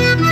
Mm-hmm.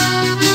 Música